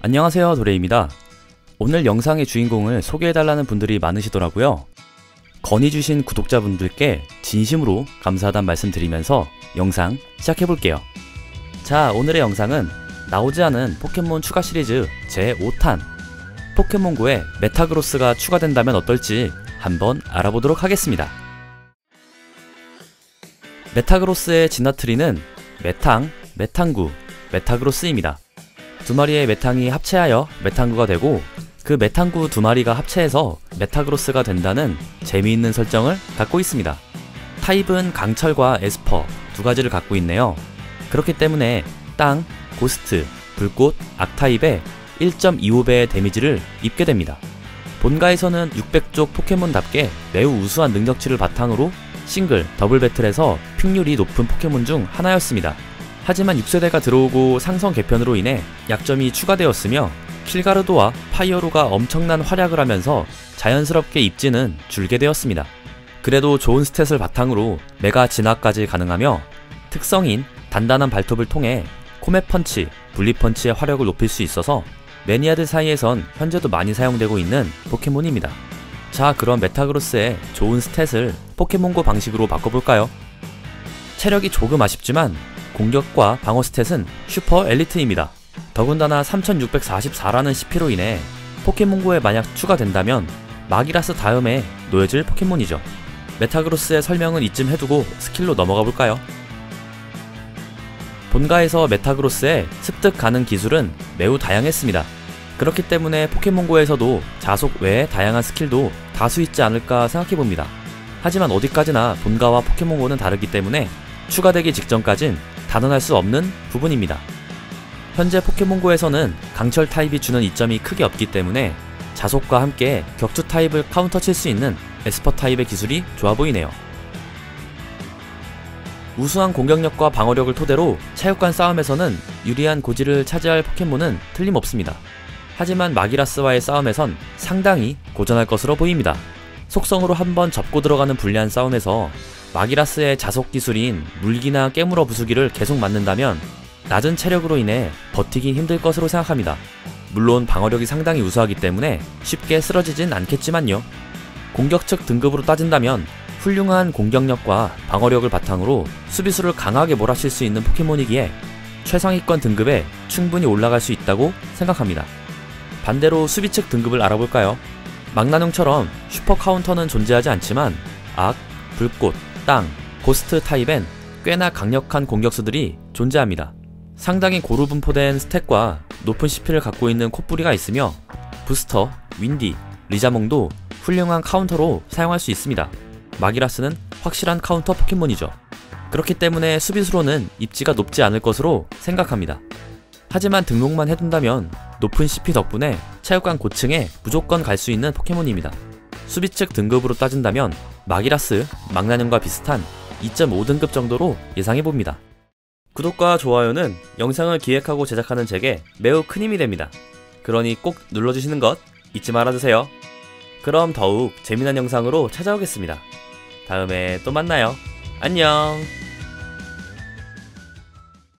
안녕하세요 도레입니다. 오늘 영상의 주인공을 소개해달라는 분들이 많으시더라고요. 건의 주신 구독자분들께 진심으로 감사하단 말씀 드리면서 영상 시작해볼게요. 자 오늘의 영상은 나오지 않은 포켓몬 추가 시리즈 제5탄 포켓몬고에 메타그로스가 추가된다면 어떨지 한번 알아보도록 하겠습니다. 메타그로스의 진화트리는 메탕, 메탕구, 메타그로스입니다. 두 마리의 메탕이 합체하여 메탕구가 되고 그 메탕구 두 마리가 합체해서 메타그로스가 된다는 재미있는 설정을 갖고 있습니다. 타입은 강철과 에스퍼 두 가지를 갖고 있네요. 그렇기 때문에 땅, 고스트, 불꽃, 악타입에 1.25배의 데미지를 입게 됩니다. 본가에서는 600족 포켓몬답게 매우 우수한 능력치를 바탕으로 싱글, 더블 배틀에서 픽률이 높은 포켓몬 중 하나였습니다. 하지만 6세대가 들어오고 상성 개편으로 인해 약점이 추가되었으며 킬가르도와 파이어로가 엄청난 활약을 하면서 자연스럽게 입지는 줄게 되었습니다. 그래도 좋은 stat을 바탕으로 메가 진화까지 가능하며 특성인 단단한 발톱을 통해 코멧 펀치, 불릿 펀치의 화력을 높일 수 있어서 매니아들 사이에선 현재도 많이 사용되고 있는 포켓몬입니다. 자 그럼 메타그로스의 좋은 stat을 포켓몬고 방식으로 바꿔볼까요? 체력이 조금 아쉽지만 공격과 방어 stat은 슈퍼 엘리트입니다. 더군다나 3644라는 CP로 인해 포켓몬고에 만약 추가된다면 마기라스 다음에 놓여질 포켓몬이죠. 메타그로스의 설명은 이쯤 해두고 스킬로 넘어가 볼까요? 본가에서 메타그로스의 습득 가능 기술은 매우 다양했습니다. 그렇기 때문에 포켓몬고에서도 자속 외에 다양한 스킬도 다수 있지 않을까 생각해봅니다. 하지만 어디까지나 본가와 포켓몬고는 다르기 때문에 추가되기 직전까진 단언할 수 없는 부분입니다. 현재 포켓몬고에서는 강철 타입이 주는 이점이 크게 없기 때문에 자속과 함께 격투 타입을 카운터 칠 수 있는 에스퍼 타입의 기술이 좋아 보이네요. 우수한 공격력과 방어력을 토대로 체육관 싸움에서는 유리한 고지를 차지할 포켓몬은 틀림없습니다. 하지만 마기라스와의 싸움에선 상당히 고전할 것으로 보입니다. 속성으로 한번 접고 들어가는 불리한 싸움에서 마기라스의 자속 기술인 물기나 깨물어 부수기를 계속 맞는다면 낮은 체력으로 인해 버티기 힘들 것으로 생각합니다. 물론 방어력이 상당히 우수하기 때문에 쉽게 쓰러지진 않겠지만요. 공격 측 등급으로 따진다면 훌륭한 공격력과 방어력을 바탕으로 수비수를 강하게 몰아칠 수 있는 포켓몬이기에 최상위권 등급에 충분히 올라갈 수 있다고 생각합니다. 반대로 수비 측 등급을 알아볼까요? 망나뇽처럼 슈퍼 카운터는 존재하지 않지만 악, 불꽃, 땅, 고스트 타입엔 꽤나 강력한 공격수들이 존재합니다. 상당히 고루 분포된 stat과 높은 CP를 갖고 있는 코뿌리가 있으며 부스터, 윈디, 리자몽도 훌륭한 카운터로 사용할 수 있습니다. 마기라스는 확실한 카운터 포켓몬이죠. 그렇기 때문에 수비수로는 입지가 높지 않을 것으로 생각합니다. 하지만 등록만 해둔다면 높은 CP 덕분에 체육관 고층에 무조건 갈 수 있는 포켓몬입니다. 수비 측 등급으로 따진다면 마기라스, 망나뇽과 비슷한 2.5등급 정도로 예상해봅니다. 구독과 좋아요는 영상을 기획하고 제작하는 제게 매우 큰 힘이 됩니다. 그러니 꼭 눌러주시는 것 잊지 말아주세요. 그럼 더욱 재미난 영상으로 찾아오겠습니다. 다음에 또 만나요. 안녕!